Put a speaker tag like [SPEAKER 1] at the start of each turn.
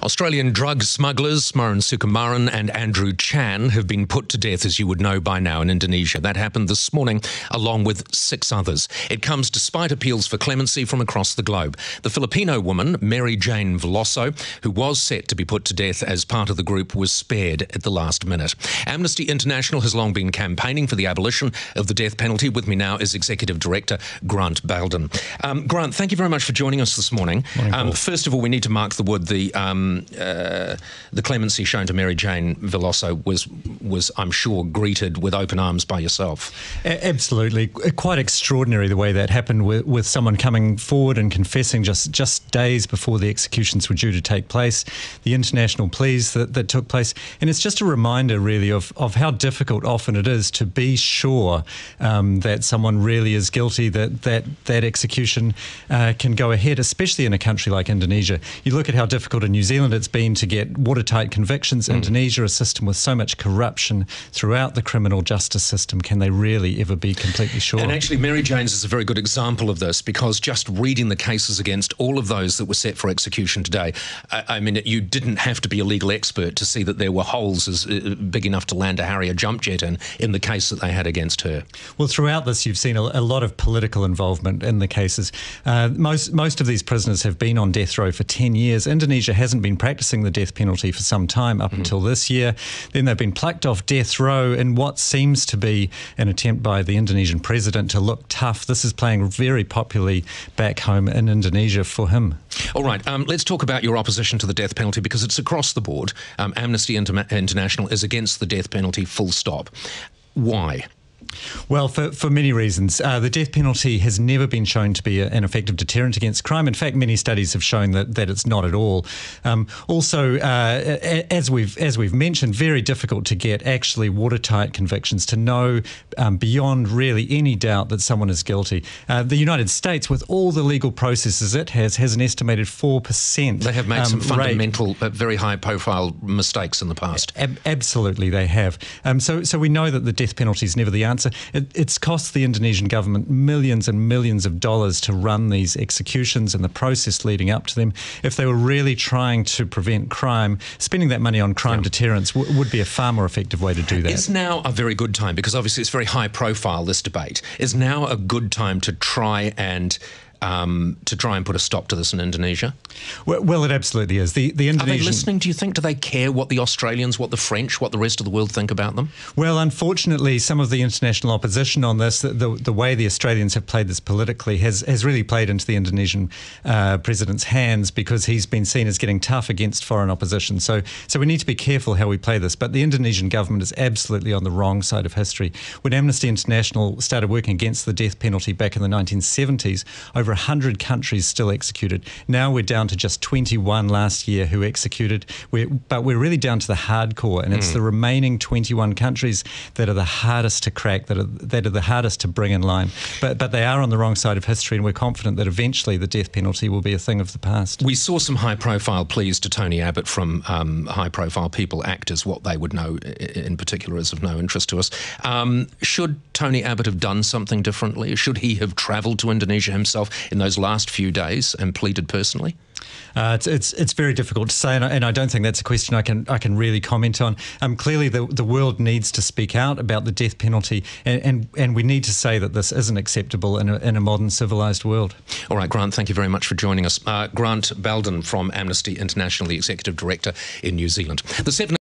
[SPEAKER 1] Australian drug smugglers Myuran Sukumaran and Andrew Chan have been put to death, as you would know by now, in Indonesia. That happened this morning, along with six others. It comes despite appeals for clemency from across the globe. The Filipino woman, Mary Jane Veloso, who was set to be put to death as part of the group, was spared at the last minute. Amnesty International has long been campaigning for the abolition of the death penalty. With me now is Executive Director Grant Bayldon. Um, Grant, thank you very much for joining us this morning.
[SPEAKER 2] morning
[SPEAKER 1] um, first of all, we need to mark the wood. The um, uh, the clemency shown to Mary Jane Veloso was was I'm sure greeted with open arms by yourself.
[SPEAKER 2] A- absolutely, quite extraordinary the way that happened with, with someone coming forward and confessing just just days before the executions were due to take place. The international pleas that, that took place, and it's just a reminder really of of how difficult often it is to be sure um, that someone really is guilty. That that that execution uh, can go ahead, especially in a country like Indonesia. You look at how difficult in New Zealand Zealand, it's been to get watertight convictions. Mm. Indonesia, a system with so much corruption throughout the criminal justice system, can they really ever be completely sure?
[SPEAKER 1] And actually, Mary Jane's is a very good example of this because just reading the cases against all of those that were set for execution today, I, I mean, you didn't have to be a legal expert to see that there were holes as uh, big enough to land a Harrier jump jet in in the case that they had against her.
[SPEAKER 2] Well, throughout this, you've seen a, a lot of political involvement in the cases. Uh, most most of these prisoners have been on death row for ten years. Indonesia hasn't been been practicing the death penalty for some time up mm until this year. Then they've been plucked off death row in what seems to be an attempt by the Indonesian president to look tough. This is playing very popularly back home in Indonesia for him.
[SPEAKER 1] All right, um, let's talk about your opposition to the death penalty because it's across the board. Um, Amnesty Inter- International is against the death penalty, full stop. Why?
[SPEAKER 2] Well, for, for many reasons. Uh, the death penalty has never been shown to be a, an effective deterrent against crime. In fact, many studies have shown that, that it's not at all. Um, also, uh, as we've as we've mentioned, very difficult to get actually watertight convictions to know um, beyond really any doubt that someone is guilty. Uh, the United States, with all the legal processes it has, has an estimated four percent.
[SPEAKER 1] They have made um, some fundamental, but very high-profile mistakes in the past.
[SPEAKER 2] Ab- absolutely, they have. Um, so, so we know that the death penalty is never the answer answer. It, it's cost the Indonesian government millions and millions of dollars to run these executions and the process leading up to them. If they were really trying to prevent crime, spending that money on crime yeah. deterrence w- would be a far more effective way to do that.
[SPEAKER 1] Is now a very good time because obviously it's very high profile. This debate is now a good time to try and um, to try and put a stop to this in Indonesia?
[SPEAKER 2] Well, well it absolutely is. The, the Indonesian...
[SPEAKER 1] Are they listening, do you think? Do they care what the Australians, what the French, what the rest of the world think about them?
[SPEAKER 2] Well, unfortunately, some of the international opposition on this, the, the, the way the Australians have played this politically, has, has really played into the Indonesian uh, president's hands because he's been seen as getting tough against foreign opposition. So, so we need to be careful how we play this. But the Indonesian government is absolutely on the wrong side of history. When Amnesty International started working against the death penalty back in the 1970s, over over 100 countries still executed. Now we're down to just 21 last year who executed. We're, but we're really down to the hardcore, and it's mm. the remaining 21 countries that are the hardest to crack, that are, that are the hardest to bring in line. But, but they are on the wrong side of history, and we're confident that eventually the death penalty will be a thing of the past.
[SPEAKER 1] We saw some high profile pleas to Tony Abbott from um, high profile people, actors, what they would know in particular is of no interest to us. Um, should Tony Abbott have done something differently? Should he have travelled to Indonesia himself? In those last few days and pleaded personally?
[SPEAKER 2] Uh, it's, it's, it's very difficult to say, and I, and I, don't think that's a question I can I can really comment on. Um, clearly, the the world needs to speak out about the death penalty, and and, and we need to say that this isn't acceptable in a, in a modern civilized world.
[SPEAKER 1] All right, Grant, thank you very much for joining us. Uh, Grant Bayldon from Amnesty International, the executive director in New Zealand. The seven